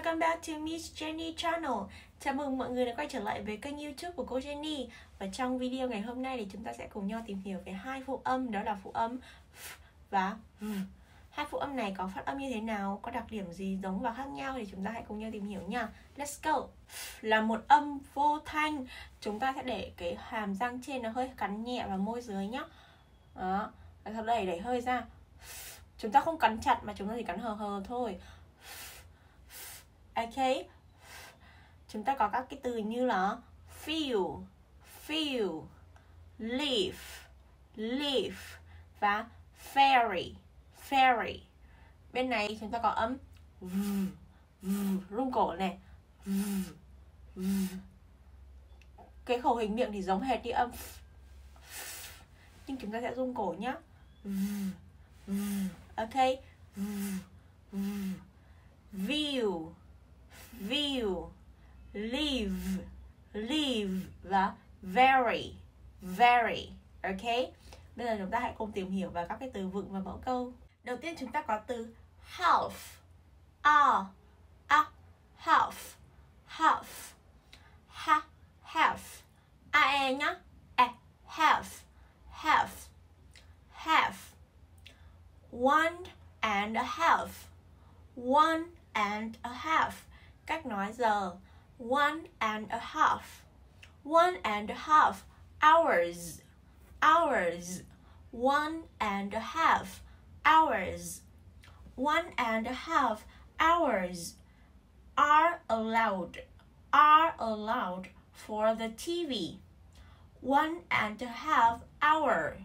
Welcome back to Miss Jenny Channel. Chào mừng mọi người đã quay trở lại với kênh YouTube của cô Jenny. Và trong video ngày hôm nay thì chúng ta sẽ cùng nhau tìm hiểu về hai phụ âm đó là phụ âm f và v. Hai phụ âm này có phát âm như thế nào, có đặc điểm gì giống và khác nhau thì chúng ta hãy cùng nhau tìm hiểu nha. Let's go. Là một âm vô thanh, chúng ta sẽ để cái hàm răng trên nó hơi cắn nhẹ vào môi dưới nhá. Đó, sau đẩy đẩy hơi ra. Chúng ta không cắn chặt mà chúng ta chỉ cắn hờ hờ thôi ok. Chúng ta có các cái từ như là feel feel leaf leaf và fairy fairy bên này chúng ta có âm v, v, rung cổ này. V, v. cái khẩu hình miệng thì giống hệt đi âm f, nhưng chúng ta sẽ rung cổ nhá. V, v, ok. V, v, view view, live live và very very ok? Bây giờ chúng ta hãy cùng tìm hiểu về các cái từ vựng và mẫu câu. Đầu tiên chúng ta có từ half, a a, half half, ha, half, a e nhá e half half half, one and a half, one and a half. Cách nói giờ. One and a half. One and a half. Hours. Hours. One and a half. Hours. One and a half. Hours. Are allowed. Are allowed for the TV one and a half hour.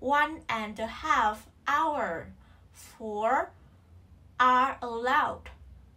One and a half hour. For are allowed.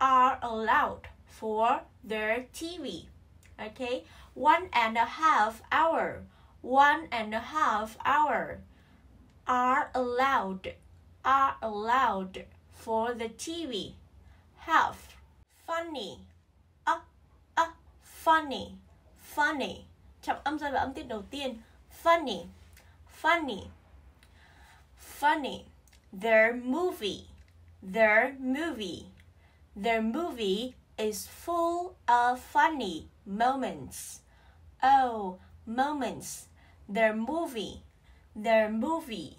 Are allowed for their TV. Okay, one and a half hour, one and a half hour. Are allowed, are allowed for the TV. Half, funny, a, a, funny, funny. Trọng âm rơi vào âm tiết đầu tiên. Funny, funny, funny. Their movie, their movie, their movie is full of funny moments. Oh, moments. Their movie, their movie,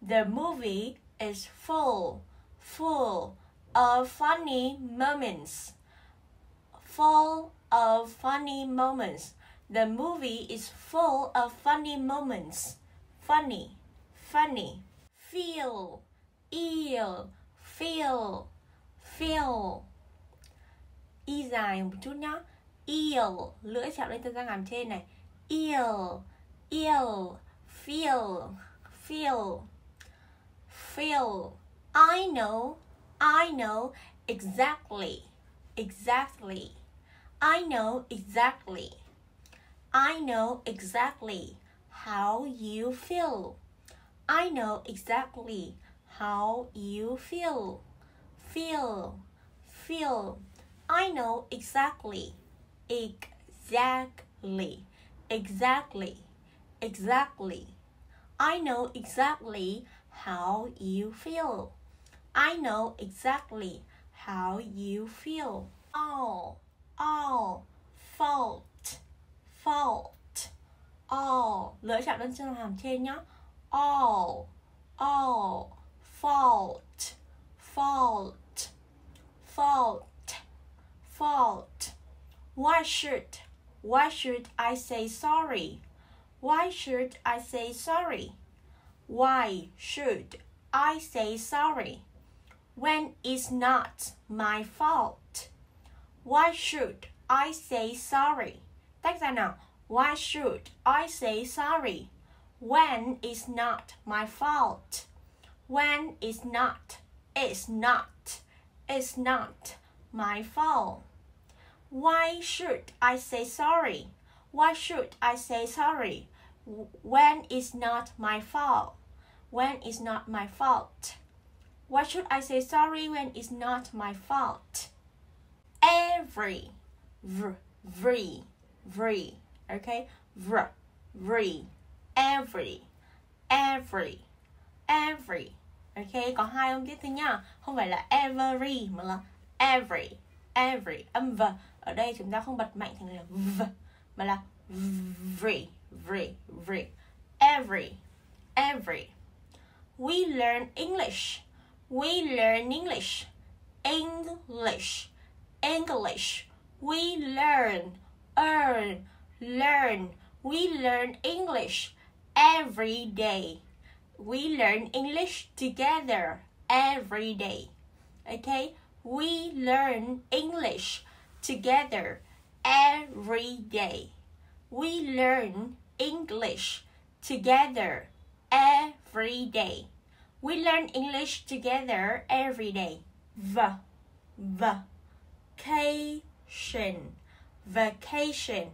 their movie is full, full of funny moments. Full of funny moments. The movie is full of funny moments. Funny, funny. Feel, eel, feel, feel y dài một chút nhá. Eel lưỡi chạm lên tân răng hàm trên này. Eel eel feel feel feel. I know I know exactly exactly. I know exactly. I know exactly how you feel. I know exactly how you feel. Feel feel I know exactly, exactly, exactly, exactly. I know exactly how you feel. I know exactly how you feel. All, all, fault, fault, all. Lưỡi chạm lên chân hàm trên nhá. All, all, fault, fault, fault fault. Why should why should I say sorry? Why should I say sorry? Why should I say sorry when it's not my fault? Why should I say sorry? Tách ra nào. Why should I say sorry when it's not my fault? When it's not, it's not, it's not my fault. Why should I say sorry? Why should I say sorry when it's not my fault? When it's not my fault. Why should I say sorry when it's not my fault? Every, v, every, every, okay? V, every, every, every, every. Ok, có hai âm tiết thôi nha. Không phải là every mà là every every âm v. Ở đây chúng ta không bật mạnh thành là v mà là very very very every every. We learn English. We learn English. English. English. We learn earn learn. We learn English every day. We learn English together every day. Okay we learn English together every day. We learn English together every day. We learn English together every day. V, V, vacation, vacation.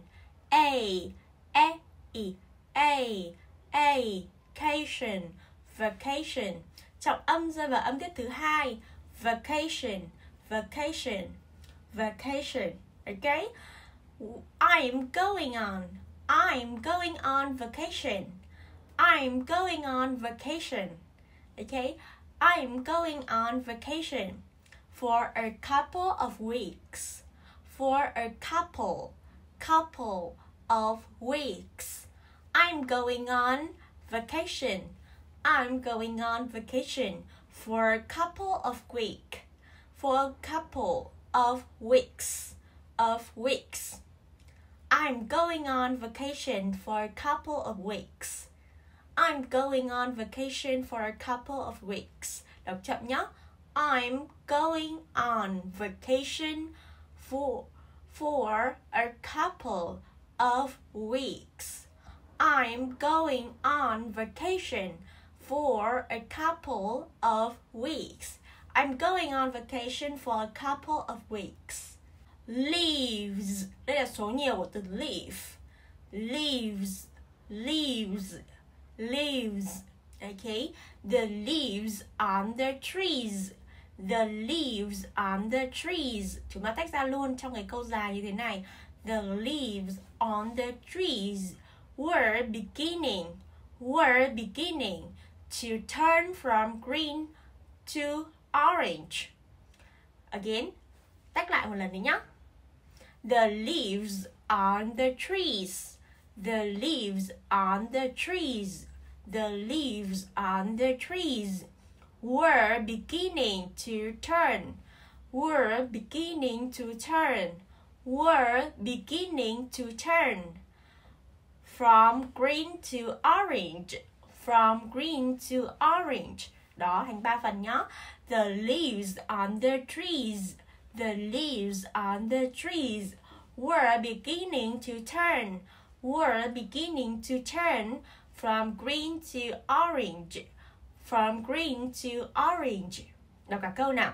A, a, e, a, a, vacation, vacation. Trọng âm rơi vào âm tiết thứ hai. Vacation, vacation, vacation. Okay? I'm going on. I'm going on vacation. I'm going on vacation. Okay? I'm going on vacation for a couple of weeks. For a couple, couple of weeks. I'm going on vacation. I'm going on vacation for a couple of weeks. For a couple of weeks. Of weeks. I'm going on vacation for a couple of weeks. I'm going on vacation for a couple of weeks. Đọc chậm nhé. I'm going on vacation for for a couple of weeks. I'm going on vacation for a couple of weeks. I'm going on vacation for a couple of weeks. Leaves. Đây là số nhiều của từ leaf. Leaves. Leaves. Leaves. Okay. The leaves on the trees. The leaves on the trees. Chúng ta tách ra luôn trong cái câu dài như thế này. The leaves on the trees were beginning were beginning to turn from green to orange. Again, tách lại một lần nữa nhé. The leaves on the trees. The leaves on the trees. The leaves on the trees were beginning to turn. Were beginning to turn. Were beginning to turn. From green to orange. From green to orange. Đó, thành ba phần nhé. The leaves on the trees the leaves on the trees were beginning to turn, were beginning to turn from green to orange, from green to orange. Đọc cả câu nào.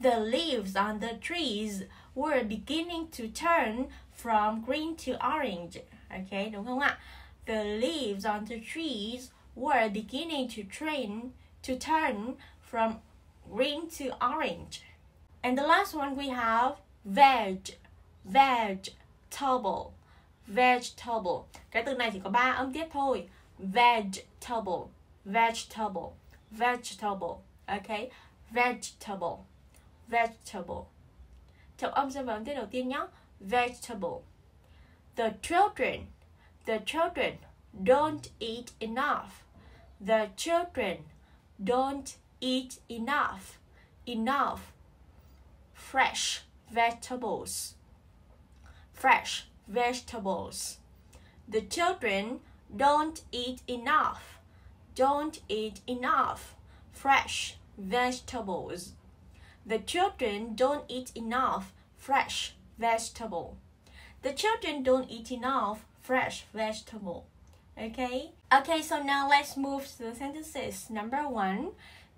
The leaves on the trees were beginning to turn from green to orange. Ok, đúng không ạ? The leaves on the trees were beginning to train to turn from green to orange. And the last one we have veg, vegetable, vegetable. Cái từ này chỉ có ba âm tiết thôi. Vegetable, vegetable, vegetable. Okay, vegetable, vegetable. Trọng âm sẽ vào âm tiết đầu tiên nhé. Vegetable. The children, the children don't eat enough. The children don't eat enough. Enough fresh vegetables. Fresh vegetables. The children don't eat enough. Don't eat enough fresh vegetables. The children don't eat enough fresh vegetable. The children don't eat enough fresh vegetable. Okay? Okay, so now let's move to the sentences. Number one,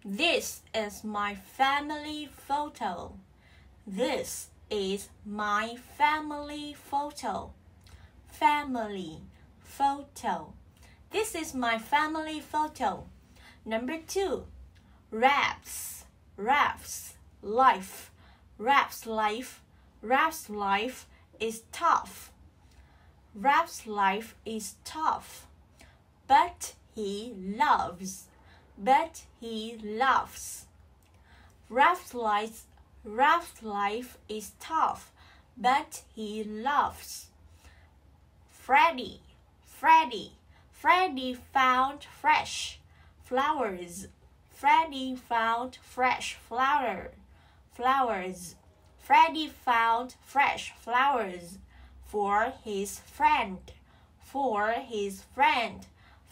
this is my family photo. This is my family photo. Family photo. This is my family photo. Number two, Ralph's. Ralph's life. Ralph's life. Ralph's life is tough. Ralph's life is tough. But he loves. But he loves. Ralph's life Ralph's life is tough, but he laughs. Freddy, Freddy, Freddy found fresh flowers. Freddy found fresh flower, flowers. Freddy found fresh flowers for his friend. For his friend.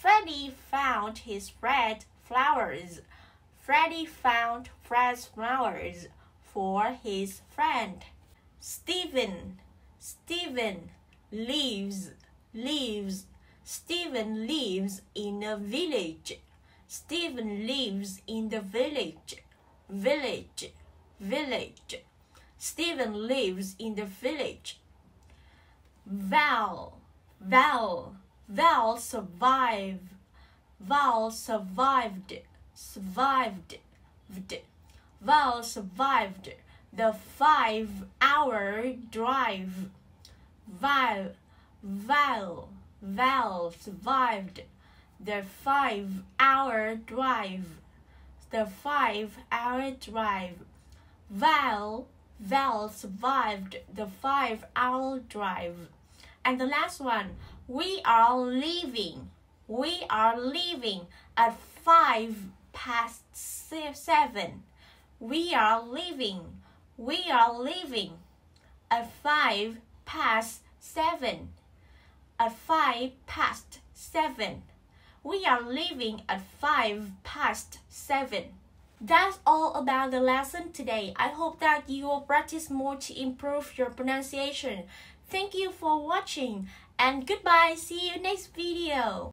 Freddy found his red flowers. Freddy found fresh flowers for his friend. Stephen, Stephen lives, lives. Stephen lives in a village. Stephen lives in the village, village, village. Stephen lives in the village. Val, Val, Val survived. Val survived, survived, Val survived the five-hour drive. Val, Val, Val survived the five-hour drive. The five-hour drive. Val, Val survived the five-hour drive. And the last one, we are leaving. We are leaving at five past seven. We are leaving. We are leaving at five past seven. At five past seven. We are leaving at five past seven. That's all about the lesson today. I hope that you will practice more to improve your pronunciation. Thank you for watching and goodbye. See you next video.